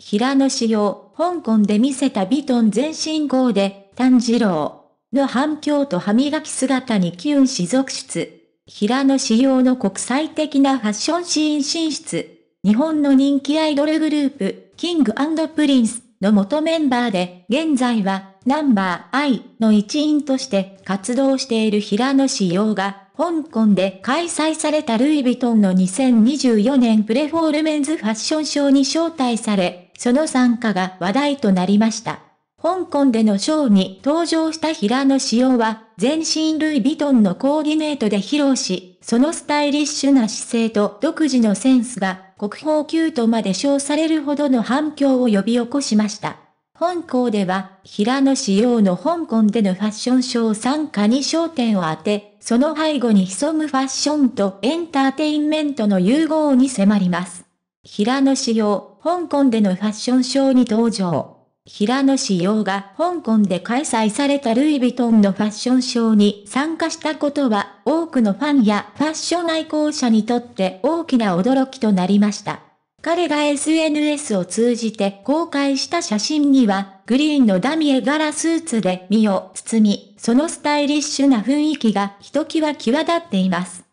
平野紫耀、香港で見せたヴィトン全身コーデ、炭治郎の反響と歯磨き姿にキュン死続出。平野紫耀の国際的なファッションシーン進出。日本の人気アイドルグループ、キングプリンスの元メンバーで、現在はナンバー I の一員として活動している平野紫耀が、香港で開催されたルイ・ヴィトンの2024年プレフォールメンズファッションショーに招待され、その参加が話題となりました。香港でのショーに登場した平野紫耀は、全身ルイ・ヴィトンのコーディネートで披露し、そのスタイリッシュな姿勢と独自のセンスが国宝級とまで称されるほどの反響を呼び起こしました。本校では、平野仕様の香港でのファッションショー参加に焦点を当て、その背後に潜むファッションとエンターテインメントの融合に迫ります。平野仕様、香港でのファッションショーに登場。平野仕様が香港で開催されたルイ・ヴィトンのファッションショーに参加したことは多くのファンやファッション愛好者にとって大きな驚きとなりました。彼が SNS を通じて公開した写真には、グリーンのダミエ柄スーツで身を包み、そのスタイリッシュな雰囲気がひときわ際立っています。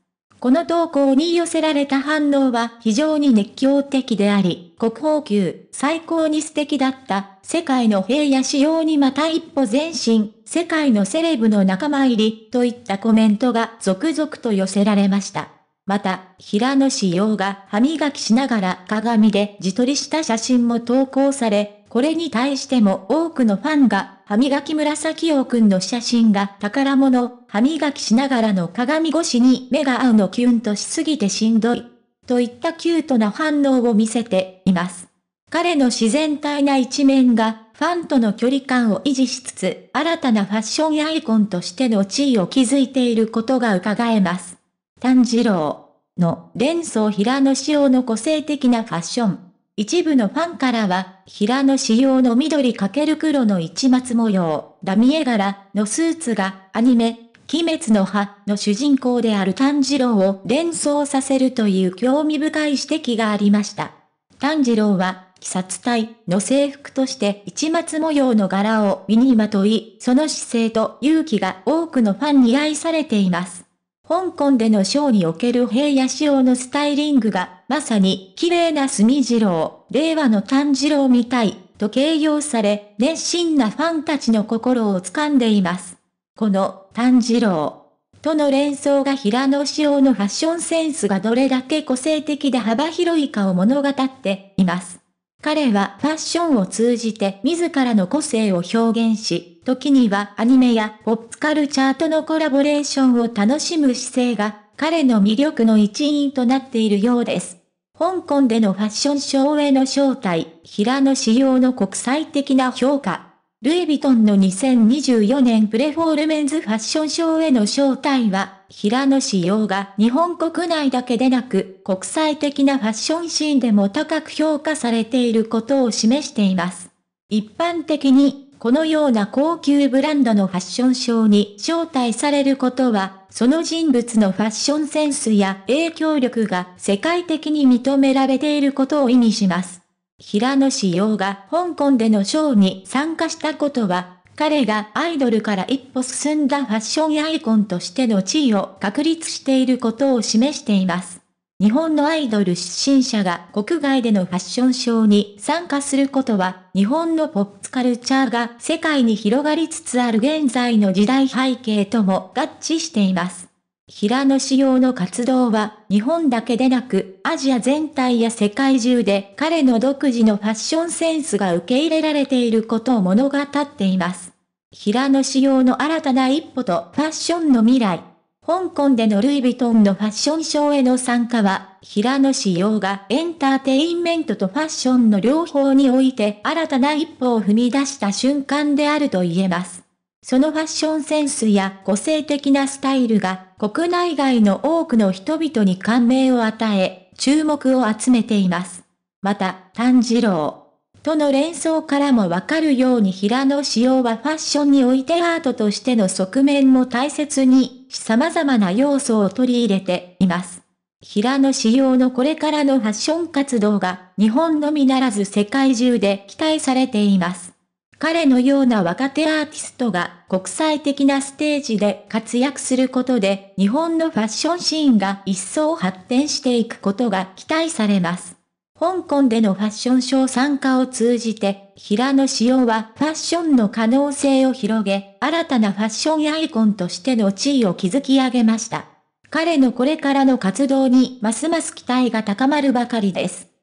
この投稿に寄せられた反応は非常に熱狂的であり、国宝級、最高に素敵だった、世界の平野仕様にまた一歩前進、世界のセレブの仲間入り、といったコメントが続々と寄せられました。また、平野志陽が歯磨きしながら鏡で自撮りした写真も投稿され、これに対しても多くのファンが、歯磨き紫陽くんの写真が宝物、歯磨きしながらの鏡越しに目が合うのキュンとしすぎてしんどい、といったキュートな反応を見せています。彼の自然体な一面が、ファンとの距離感を維持しつつ、新たなファッションアイコンとしての地位を築いていることが伺えます。炭治郎の連想平野仕様の個性的なファッション。一部のファンからは、平野仕様の緑×黒の一末模様、ダミエ柄のスーツがアニメ、鬼滅の葉の主人公である炭治郎を連想させるという興味深い指摘がありました。炭治郎は、鬼殺隊の制服として一末模様の柄を身にまとい、その姿勢と勇気が多くのファンに愛されています。香港でのショーにおける平野仕様のスタイリングが、まさに綺麗な墨次郎、令和の炭治郎みたい、と形容され、熱心なファンたちの心を掴んでいます。この炭治郎との連想が平野仕様のファッションセンスがどれだけ個性的で幅広いかを物語っています。彼はファッションを通じて自らの個性を表現し、時にはアニメやポップカルチャーとのコラボレーションを楽しむ姿勢が彼の魅力の一因となっているようです。香港でのファッションショーへの招待、平野仕様の国際的な評価。ルイ・ヴィトンの2024年プレフォールメンズファッションショーへの招待は、平野仕様が日本国内だけでなく、国際的なファッションシーンでも高く評価されていることを示しています。一般的に、このような高級ブランドのファッションショーに招待されることは、その人物のファッションセンスや影響力が世界的に認められていることを意味します。平野志陽が香港でのショーに参加したことは、彼がアイドルから一歩進んだファッションアイコンとしての地位を確立していることを示しています。日本のアイドル出身者が国外でのファッションショーに参加することは、日本のポップカルチャーが世界に広がりつつある現在の時代背景とも合致しています。平野仕様の活動は日本だけでなくアジア全体や世界中で彼の独自のファッションセンスが受け入れられていることを物語っています。平野仕様の新たな一歩とファッションの未来。香港でのルイ・ヴィトンのファッションショーへの参加は、平野仕様がエンターテインメントとファッションの両方において新たな一歩を踏み出した瞬間であると言えます。そのファッションセンスや個性的なスタイルが国内外の多くの人々に感銘を与え、注目を集めています。また、炭治郎。との連想からもわかるように平野仕様はファッションにおいてアートとしての側面も大切に、様々な要素を取り入れています。平野仕様のこれからのファッション活動が日本のみならず世界中で期待されています。彼のような若手アーティストが国際的なステージで活躍することで日本のファッションシーンが一層発展していくことが期待されます。香港でのファッションショー参加を通じて、平野紫耀はファッションの可能性を広げ、新たなファッションアイコンとしての地位を築き上げました。彼のこれからの活動にますます期待が高まるばかりです。